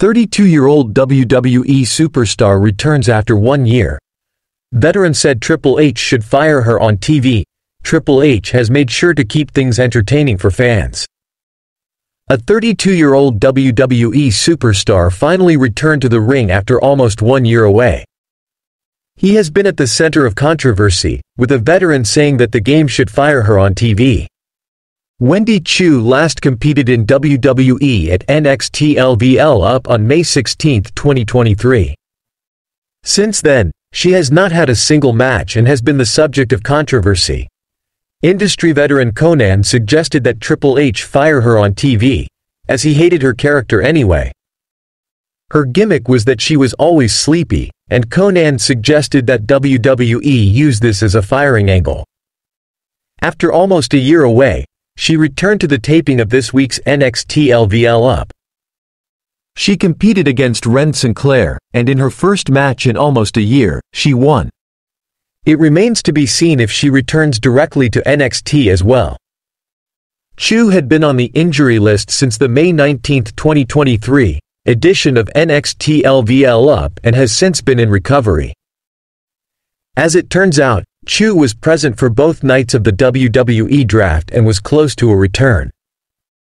32-year-old WWE superstar returns after one year. Veteran said Triple H should fire her on TV. Triple H has made sure to keep things entertaining for fans. A 32-year-old WWE superstar finally returned to the ring after almost one year away. He has been at the center of controversy, with a veteran saying that the game should fire her on TV. Wendy Choo last competed in WWE at NXT LVL up on May 16, 2023. Since then, she has not had a single match and has been the subject of controversy. Industry veteran Konnan suggested that Triple H fire her on TV, as he hated her character anyway. Her gimmick was that she was always sleepy, and Konnan suggested that WWE use this as a firing angle. After almost a year away, she returned to the taping of this week's NXT LVL Up. She competed against Wren Sinclair, and in her first match in almost a year, she won. It remains to be seen if she returns directly to NXT as well. Choo had been on the injury list since the May 19, 2023, edition of NXT LVL Up and has since been in recovery. As it turns out, Choo was present for both nights of the WWE draft and was close to a return.